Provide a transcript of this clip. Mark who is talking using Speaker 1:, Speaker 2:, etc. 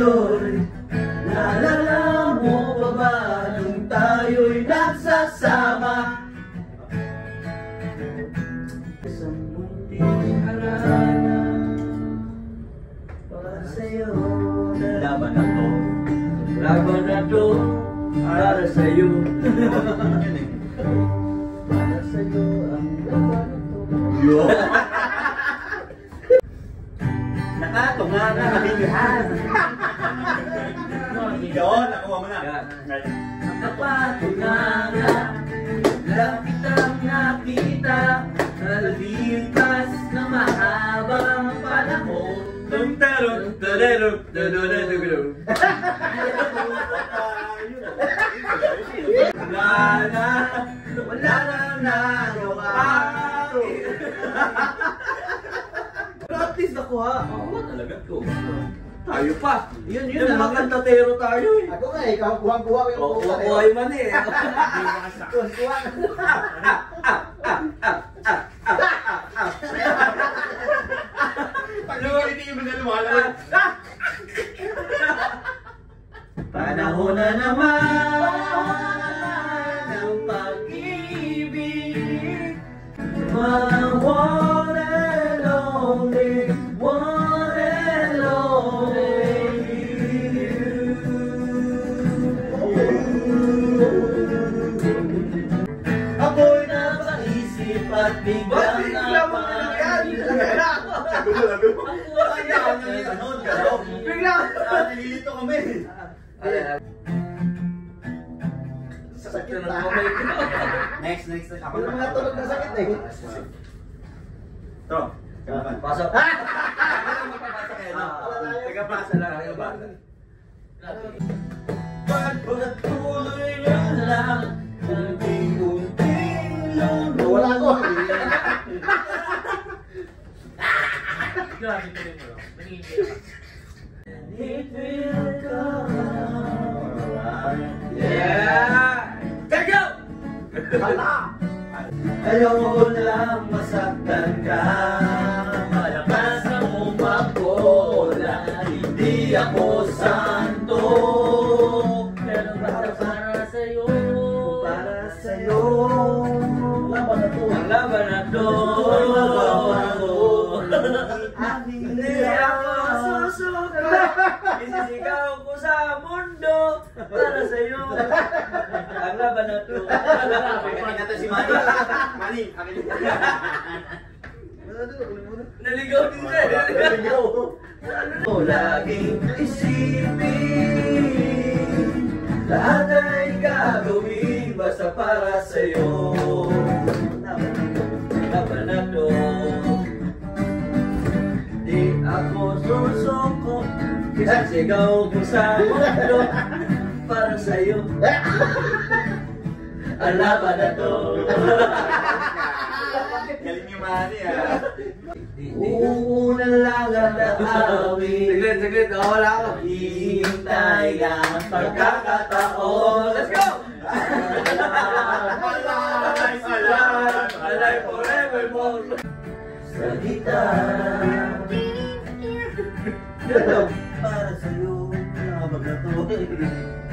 Speaker 1: Lord. Naalala mo pa ba nung tayo'y nagsasama? Sa munting harana Para sa'yo Laban na to. Laban na to Para sa'yo. Para sa'yo ang laban na to.
Speaker 2: Nakatunga na. Kabihan
Speaker 3: Yun,
Speaker 2: nakuha mo na. Yan.
Speaker 1: Napatunanga lang kitang nakita Nalipas na mahabang panahon Tum tarong, tararong, tararong, Wala na, wala na nagawa. Practice ako ha Oo talaga ko Tayo pa. Yun yun Yung mga kantatero tayo eh.
Speaker 4: Ako nga eh, kuha-kuha ko yung puta eh. kuhay
Speaker 1: man eh.
Speaker 4: Kuha
Speaker 2: Pag hindi mo na lumalakad.
Speaker 1: Panahon na naman ng pag-ibig Mga napaisip at biglang napaisip Lago mo,
Speaker 2: lago mo. Kaya na yun, ano, galaw. Bigla! Nalilito kami.
Speaker 1: Sakit na.
Speaker 2: Next, next, next. Ako Yung mga tunog na sakit
Speaker 4: eh.
Speaker 2: Ito.
Speaker 1: Pasok. Teka, pasa lang. Teka, pasa. Pagpatuloy
Speaker 3: And
Speaker 1: it will come Yeah! Let's go! Hala! Ayoko lang masaktan ka Malakas ang umakbo na Hindi ako santo Pero para para sa'yo Para sa'yo
Speaker 4: Laban na to.
Speaker 1: Laban na to Isisigaw ko sa mundo Para sa'yo Ang laban na to to si Manny.
Speaker 2: Manny, akin na.
Speaker 1: Naligaw din siya. Naligaw. Ano laging isipin Lahat ay gagawin basta para sa'yo Isasigaw ko sa mundo Para sa'yo Ang laban na to
Speaker 2: Galing ni Manny ah.
Speaker 1: Uuna lang ang naawin Saglit, saglit. Oh, wala ka. Hihintay ang pagkakataon Let's go! Alive, alive, alive forevermore. Sa gitara
Speaker 2: Para sa'yo. Nakabag na to